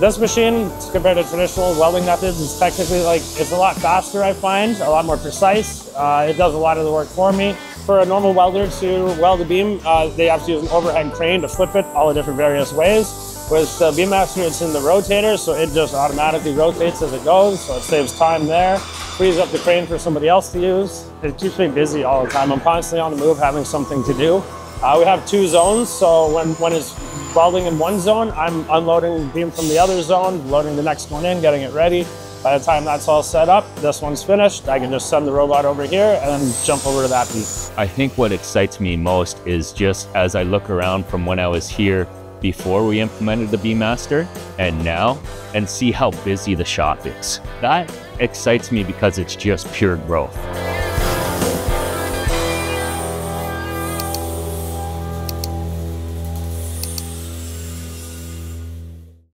this machine, compared to traditional welding methods, is technically like it's a lot faster. I find a lot more precise. Uh, it does a lot of the work for me. For a normal welder to weld a beam, uh, they have to use an overhead crane to flip it all the different various ways. With the BeamMaster, it's in the rotator, so it just automatically rotates as it goes, so it saves time there. Frees up the crane for somebody else to use. It keeps me busy all the time. I'm constantly on the move, having something to do. Uh, we have two zones, so when, when it's welding in one zone, I'm unloading the beam from the other zone, loading the next one in, getting it ready. By the time that's all set up, this one's finished, I can just send the robot over here and then jump over to that beam. I think what excites me most is just as I look around from when I was here before we implemented the BeamMaster and now and see how busy the shop is. That excites me because it's just pure growth.